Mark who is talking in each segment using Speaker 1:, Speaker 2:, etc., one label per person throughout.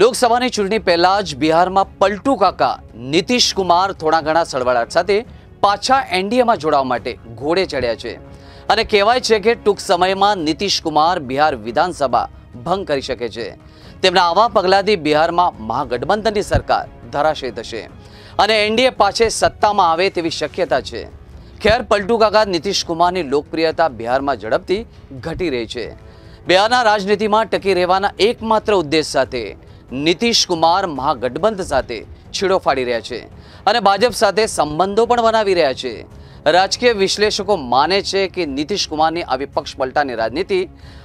Speaker 1: લોકસભાની ચૂંટણી પહેલા જ બિહારમાં પલટુ કાકા નીતિશ કુમાર થોડા ઘણા સળવળાટ સાથે પાછા એનડીએમાં જોડાવા માટે ઘોડે ચડ્યા છે. અને કહેવાય છે કે ટૂંક સમયમાં નીતિશ કુમાર બિહાર વિધાનસભા ભંગ કરી શકે છે. તેમના આવા પગલાથી બિહારમાં મહાગઠબંધનની સરકાર ધરાશય થશે. અને એનડીએ પાછે સત્તામાં આવે તેવી શક્યતા છે. ખેર પલટુ કાકા નીતિશ કુમારની લોકપ્રિયતા બિહારમાં ઝડપથી ઘટી રહી છે. બિહારના રાજનીતિમાં ટકી રહેવાના એકમાત્ર ઉદ્દેશ સાથે નીતિશ કુમાર મહાગઠબંધન સાથે છેડો ફાડી રહ્યા છે અને ભાજપ સાથે સંબંધો પણ બનાવી રહ્યા છે. રાજકીય વિશ્લેષકો માને છે કે નીતિશ કુમારની આવી પક્ષ પલટાની રાજનીતિ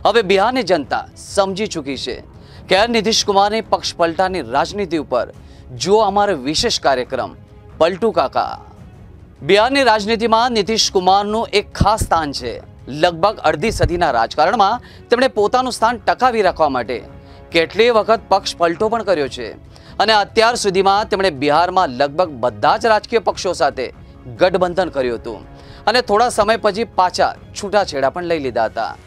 Speaker 1: હવે બિહારની જનતા સમજી ચૂકી છે ખેર નીતિશ કુમારની પક્ષ પલટાની રાજનીતિ ઉપર જુઓ અમારો વિશેષ કાર્યક્રમ, પલટુ કાકા. બિહારની રાજનીતિમાં નીતિશ કુમારનું એક ખાસ સ્થાન છે. લગભગ અડધી સદીના રાજકારણમાં તેમણે પોતાનું સ્થાન ટકાવી રાખવા માટે કેટલીય વખત પક્ષ પલટો પણ કર્યો છે. અને અત્યાર સુધીમાં તેમણે બિહારમાં લગભગ બધા જ રાજકીય પક્ષો સાથે ગઠબંધન કર્યું હતું. અને થોડા સમય પછી પાછા છૂટાછેડા પણ લઈ લીધા હતા.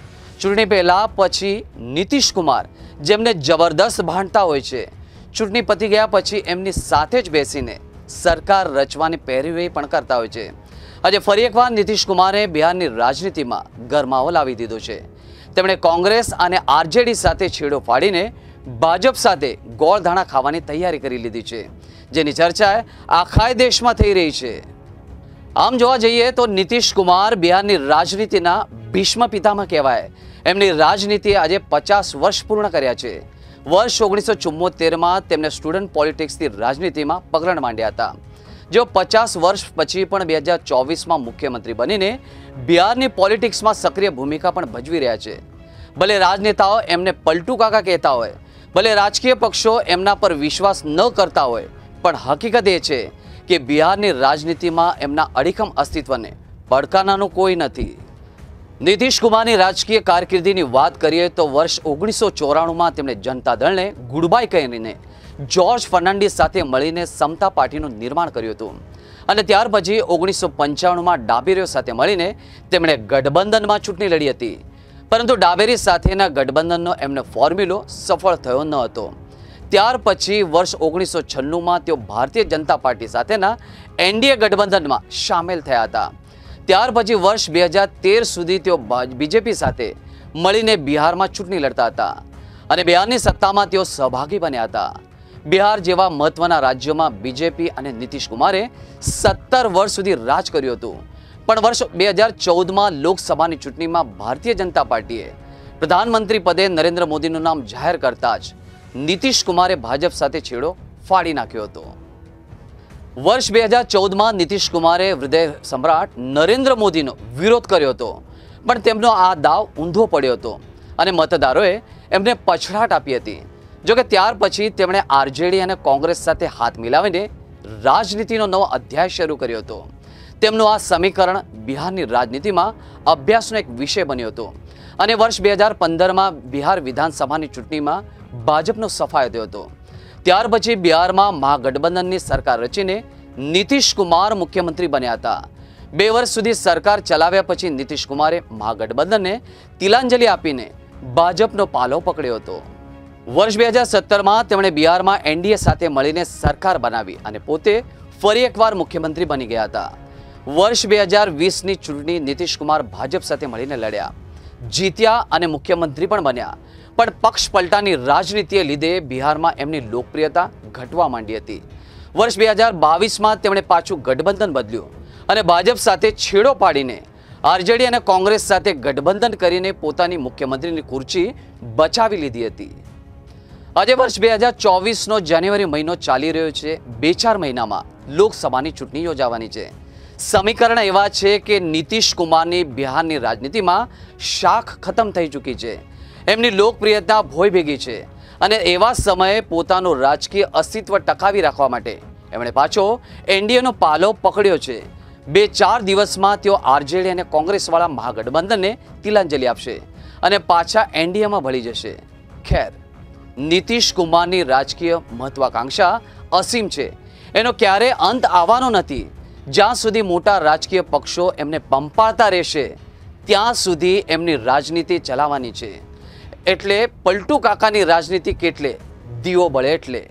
Speaker 1: ચૂંટણી પહેલાં પછી નીતિશ કુમાર, જેમને જબરદસ્ત ભાંડતા હોય છે, ચૂંટણી પતી ગયા પછી એમની સાથે જ બેસીને સરકાર રચવાની પહેરવી પણ કરતા હોય છે. આજે ફરી એકવાર નીતિશ કુમારે બિહારની રાજનીતિમાં ગરમાવો લાવી દીધો છે. તેમણે કોંગ્રેસ અને આરજેડી સાથે છેડો ફાડીને ભાજપ સાથે ગોળધાણા ખાવાની તૈયારી કરી લીધી છે. જેની ચર્ચા આખા દેશમાં થઈ રહી છે. આમ જોવા જઈએ તો નીતિશ કુમાર બિહારની રાજનીતિના ભીષ્મ પિતામાં કહેવાય. એમની રાજનીતિએ આજે પચાસ વર્ષ પૂર્ણ કર્યા છે. વર્ષ ઓગણીસો ચુમ્મોતેરમાં તેમણે સ્ટુડન્ટ પોલિટિક્સથી રાજનીતિમાં પગરણ માંડ્યા હતા. જેઓ પચાસ વર્ષ પછી પણ બે હજાર ચોવીસમાં મુખ્યમંત્રી બનીને બિહારની પોલિટિક્સમાં સક્રિય ભૂમિકા પણ ભજવી રહ્યા છે. ભલે રાજનેતાઓ એમને પલટુ કાકા કહેતા હોય, ભલે રાજકીય પક્ષો એમના પર વિશ્વાસ ન કરતા હોય, પણ હકીકત એ છે કે બિહારની રાજનીતિમાં એમના અડીખમ અસ્તિત્વને પડકારનાનું કોઈ નથી. નીતિશ કુમારની રાજકીય કારકિર્દીની વાત કરીએ તો વર્ષ ઓગણીસો ચોરાણુંમાં તેમણે જનતા દળને ગુડબાય કહીને જોર્જ ફર્નાન્ડિસ સાથે મળીને સમતા પાર્ટીનું નિર્માણ કર્યું હતું. અને ત્યાર પછી ઓગણીસો પંચાણુંમાં ડાબેરીઓ સાથે મળીને તેમણે ગઠબંધનમાં ચૂંટણી લડી હતી. પરંતુ ડાબેરી સાથેના ગઠબંધનનો એમનો ફોર્મ્યુલો સફળ થયો ન હતો. ત્યાર પછી વર્ષ ઓગણીસો છન્નુંમાં તેઓ ભારતીય જનતા પાર્ટી સાથેના એનડીએ ગઠબંધનમાં સામેલ થયા હતા. ત્યાર પછી વર્ષ બે હજાર તેર સુધી તેઓ બીજેપી સાથે મળીને બિહારમાં ચૂંટણી લડતા હતા. અને બિહારની સત્તામાં તેઓ સહભાગી બન્યા હતા. બિહાર જેવા મહત્વના રાજ્યોમાં બીજેપી અને નીતિશ કુમારે સત્તર વર્ષ સુધી રાજ કર્યું હતું. પણ વર્ષ બે હજાર ચૌદમાં લોકસભાની ચૂંટણીમાં ભારતીય જનતા પાર્ટીએ પ્રધાનમંત્રી પદે નરેન્દ્ર મોદીનું નામ જાહેર કરતા જ નીતિશ કુમારે ભાજપ સાથે છેડો ફાડી નાખ્યો હતો. વર્ષ બે હજાર ચૌદમાં નીતિશ કુમારે હૃદય સમ્રાટ નરેન્દ્ર મોદીનો વિરોધ કર્યો હતો. પણ તેમનો આ દાવ ઊંધો પડ્યો હતો અને મતદારોએ એમને પછડાટ આપી હતી. જોકે ત્યાર પછી તેમણે આરજેડી અને કોંગ્રેસ સાથે હાથ મિલાવીને રાજનીતિનો નવો અધ્યાય શરૂ કર્યો હતો. તેમનું આ સમીકરણ બિહારની રાજનીતિમાં અભ્યાસનો એક વિષય બન્યો હતો અને વર્ષ બે હજાર પંદરમાં બિહાર વિધાનસભાની ચૂંટણીમાં ભાજપનો સફાયો થયો હતો. ત્યાર પછી બિહારમાં મહાગઠબંધનની સરકાર રચીને નીતિશ કુમાર મુખ્યમંત્રી બન્યા હતા. બે વર્ષ સુધી સરકાર ચલાવ્યા પછી નીતિશ કુમારે મહાગઠબંધનને તિલાંજલિ આપીને ભાજપનો પાલો પકડ્યો હતો. વર્ષ બે હજાર સત્તરમાં તેમણે બિહારમાં એનડીએ સાથે મળીને સરકાર બનાવી અને પોતે ફરી એકવાર મુખ્યમંત્રી બની ગયા હતા. વર્ષ બે હજાર વીસની ચૂંટણી નીતિશ કુમાર ભાજપ સાથે મળીને લડ્યા. જીત્યા અને મુખ્યમંત્રી પણ બન્યા. પણ પક્ષ પલટાની રાજનીતિએ લીધે બિહારમાં એમની લોકપ્રિયતા ઘટવા માંડી હતી. વર્ષ બે હજાર બાવીસમાં તેમણે પાછું ગઠબંધન બદલ્યું અને ભાજપ સાથે છેડો પાડીને આરજેડી અને કોંગ્રેસ સાથે ગઠબંધન કરીને પોતાની મુખ્યમંત્રીની ખુરચી બચાવી લીધી હતી. આજે વર્ષ બે હજાર ચોવીસનો જાન્યુઆરી મહિનો ચાલી રહ્યો છે. બે ચાર મહિનામાં લોકસભાની ચૂંટણી યોજાવાની છે. સમીકરણ એવા છે કે નીતિશ કુમારની બિહારની રાજનીતિમાં શાખ ખતમ થઈ ચૂકી છે. એમની લોકપ્રિયતા ભોય ભેગી છે અને એવા સમયે પોતાનું રાજકીય અસ્તિત્વ ટકાવી રાખવા માટે એમણે પાછો એનડીએનો પાલો પકડ્યો છે. બે ચાર દિવસમાં તેઓ આરજેડી અને કોંગ્રેસવાળા મહાગઠબંધનને તિલાંજલિ આપશે અને પાછા એનડીએમાં ભળી જશે. ખેર. નીતિશ કુમારની રાજકીય મહત્વાકાંક્ષા અસીમ છે. એનો ક્યારે અંત આવવાનો નથી. જ્યાં સુધી મોટા રાજકીય પક્ષો એમને પંપાળતા રહેશે, ત્યાં સુધી એમની રાજનીતિ ચલાવવાની છે. એટલે પલટુ કાકાની રાજનીતિ કેટલે? દીવો બળે એટલે.